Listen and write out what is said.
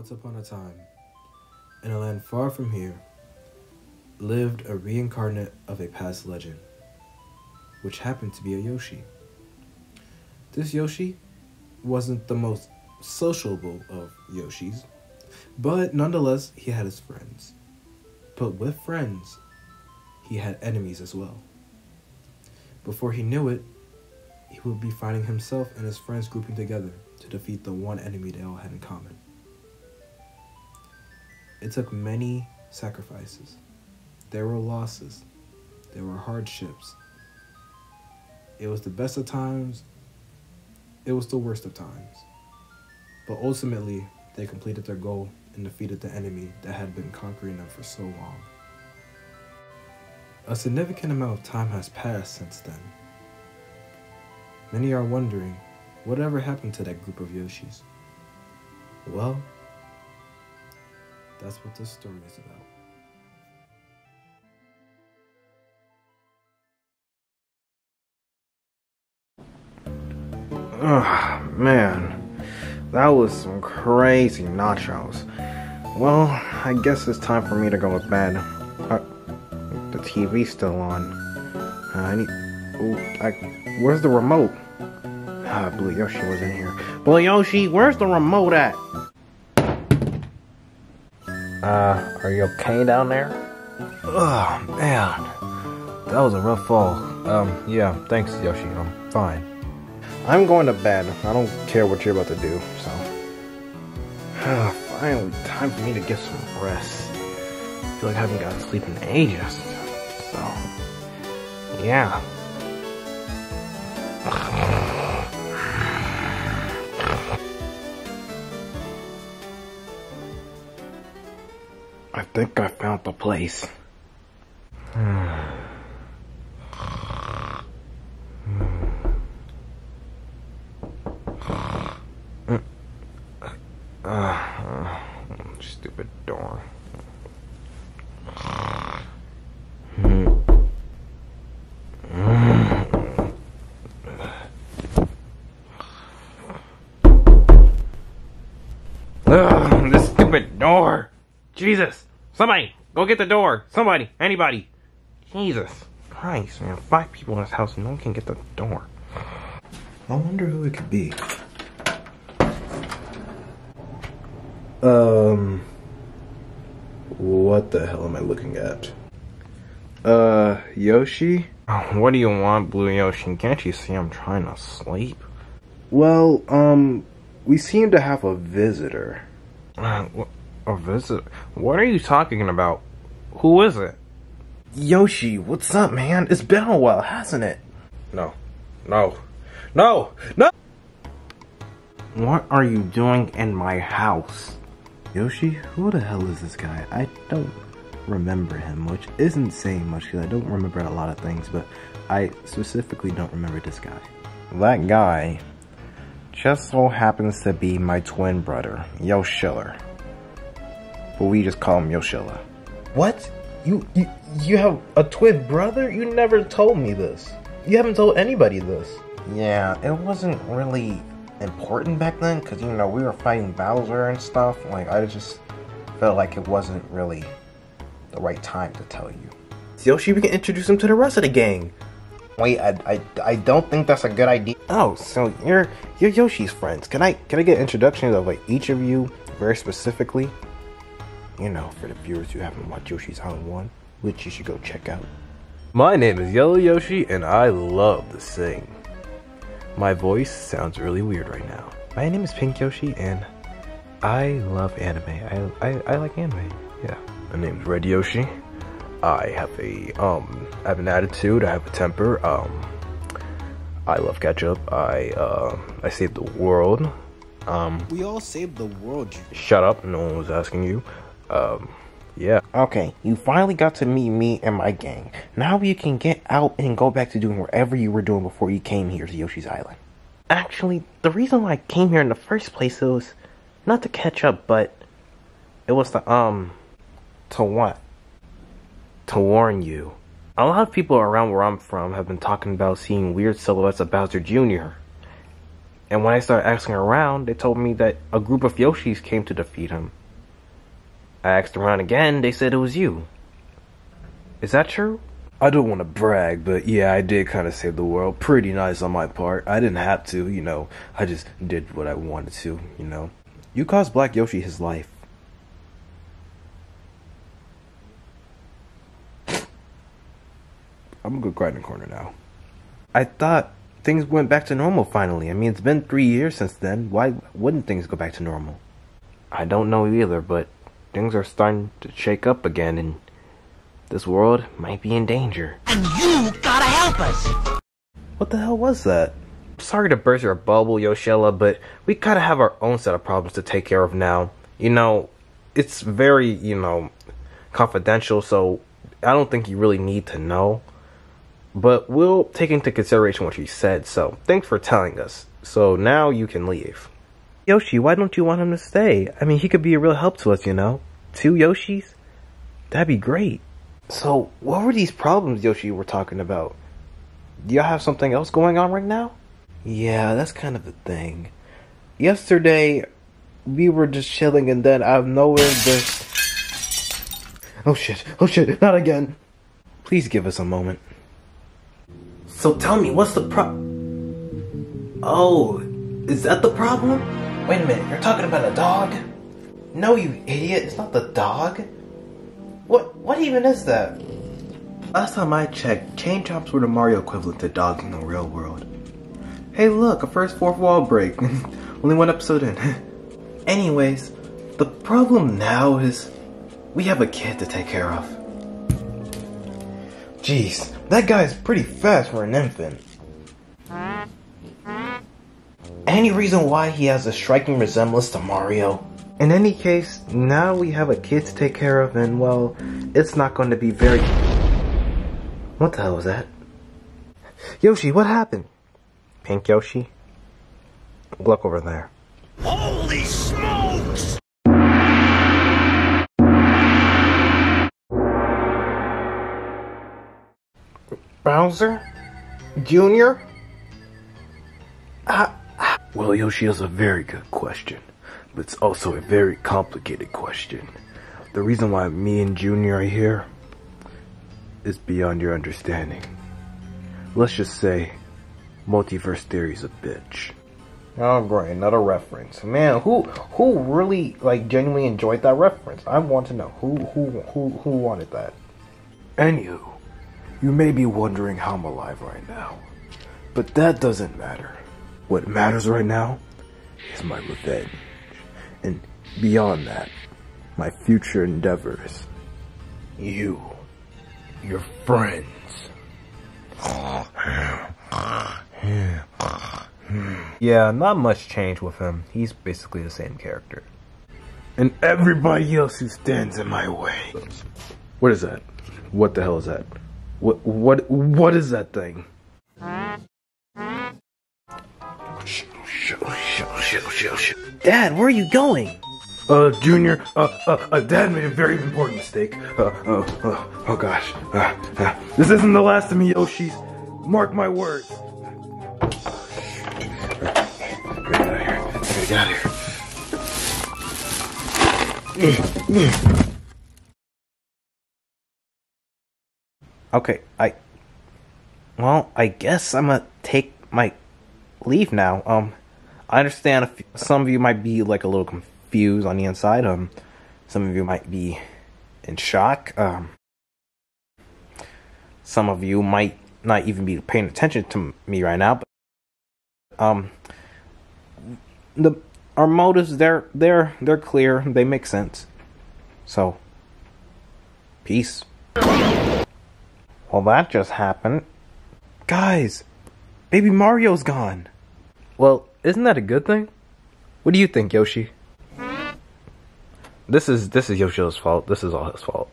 Once upon a time, in a land far from here, lived a reincarnate of a past legend, which happened to be a Yoshi. This Yoshi wasn't the most sociable of Yoshis, but nonetheless, he had his friends. But with friends, he had enemies as well. Before he knew it, he would be finding himself and his friends grouping together to defeat the one enemy they all had in common. It took many sacrifices. There were losses. There were hardships. It was the best of times. It was the worst of times. But ultimately, they completed their goal and defeated the enemy that had been conquering them for so long. A significant amount of time has passed since then. Many are wondering whatever happened to that group of Yoshis. Well, that's what this story is about. Ugh, man. That was some crazy nachos. Well, I guess it's time for me to go to bed. Uh, the TV's still on. Uh, I need. Ooh, I, where's the remote? Ah, Blue Yoshi was in here. Blue Yoshi, where's the remote at? Uh, are you okay down there? Oh, man. That was a rough fall. Um, yeah, thanks, Yoshi. I'm fine. I'm going to bed. I don't care what you're about to do, so. Finally, time for me to get some rest. I feel like I haven't gotten sleep in ages. So, yeah. Think I found the place. Stupid door. Ugh, this stupid door. Jesus. Somebody, go get the door. Somebody, anybody. Jesus Christ, man. Five people in this house and no one can get the door. I wonder who it could be. Um, what the hell am I looking at? Uh, Yoshi? Oh, what do you want, Blue Yoshi? Can't you see I'm trying to sleep? Well, um, we seem to have a visitor. Uh, a visit? What are you talking about? Who is it? Yoshi, what's up, man? It's been a while, hasn't it? No. No. No! No! What are you doing in my house? Yoshi, who the hell is this guy? I don't remember him, which isn't saying much because I don't remember a lot of things, but I specifically don't remember this guy. That guy just so happens to be my twin brother, Yoshilla. But we just call him Yoshilla. What? You, you you have a twin brother? You never told me this. You haven't told anybody this. Yeah, it wasn't really important back then because, you know, we were fighting Bowser and stuff. Like, I just felt like it wasn't really the right time to tell you. Yoshi, we can introduce him to the rest of the gang. Wait, I, I, I don't think that's a good idea. Oh, so you're you're Yoshi's friends. Can I can I get introductions of like each of you very specifically? You know, for the viewers who haven't watched Yoshi's Island 1, which you should go check out. My name is Yellow Yoshi, and I love to sing. My voice sounds really weird right now. My name is Pink Yoshi, and I love anime. I, I, I like anime. Yeah. My name is Red Yoshi. I have a um I have an attitude, I have a temper, um I love ketchup. I uh I save the world. Um We all saved the world. shut up, no one was asking you. Um yeah. Okay, you finally got to meet me and my gang. Now you can get out and go back to doing whatever you were doing before you came here to Yoshi's Island. Actually, the reason why I came here in the first place was not to catch up, but it was to, um, to what? To warn you. A lot of people around where I'm from have been talking about seeing weird silhouettes of Bowser Jr. And when I started asking around, they told me that a group of Yoshis came to defeat him. I asked around again, they said it was you. Is that true? I don't want to brag, but yeah, I did kind of save the world. Pretty nice on my part. I didn't have to, you know. I just did what I wanted to, you know. You caused Black Yoshi his life. I'm gonna go cry in the corner now. I thought things went back to normal finally. I mean, it's been three years since then. Why wouldn't things go back to normal? I don't know either, but things are starting to shake up again, and this world might be in danger. And you gotta help us! What the hell was that? Sorry to burst your bubble, Yoshella, but we gotta have our own set of problems to take care of now. You know, it's very, you know, confidential, so I don't think you really need to know. But we'll take into consideration what you said, so thanks for telling us. So now you can leave. Yoshi, why don't you want him to stay? I mean, he could be a real help to us, you know? Two Yoshis? That'd be great. So, what were these problems Yoshi were talking about? Do y'all have something else going on right now? Yeah, that's kind of the thing. Yesterday, we were just chilling and then out of nowhere, this. Oh shit, oh shit, not again. Please give us a moment. So tell me, what's the pro. Oh, is that the problem? Wait a minute, you're talking about a dog? No, you idiot, it's not the dog. What what even is that? Last time I checked, chain chomps were the Mario equivalent to dogs in the real world. Hey look, a first fourth wall break. Only one episode in. Anyways, the problem now is we have a kid to take care of. Jeez, that guy's pretty fast for an infant. Any reason why he has a striking resemblance to Mario? In any case, now we have a kid to take care of, and well, it's not going to be very. What the hell was that? Yoshi, what happened? Pink Yoshi? Look over there. Holy smokes! Bowser? Junior? Uh, Well, Yoshi, that's a very good question, but it's also a very complicated question. The reason why me and Junior are here is beyond your understanding. Let's just say, multiverse theory's a bitch. Oh great, another reference. Man, who who really like genuinely enjoyed that reference? I want to know who who who who wanted that. Anywho, you may be wondering how I'm alive right now, but that doesn't matter. What matters right now is my revenge, and beyond that, my future endeavors. You, your friends. Yeah, not much change with him. He's basically the same character. and everybody else who stands in my way. What is that? What the hell is that? What what what is that thing? Dad, where are you going? Uh, Junior, uh, uh, uh, Dad made a very important mistake. Uh, uh, uh oh gosh. Uh, uh, this isn't the last of me, Yoshis. Mark my words. Get out of. Get out of here. Okay, I. Well, I guess I'm gonna take my leave now. Um, I understand if some of you might be like a little confused on the inside. Um, some of you might be in shock. Um, some of you might not even be paying attention to me right now. But um, the our motives they're they're they're clear. They make sense. So, peace. Well, that just happened. Guys, baby Mario's gone. Well, isn't that a good thing? What do you think, Yoshi? Hmm? This is this is Yoshi's fault. This is all his fault.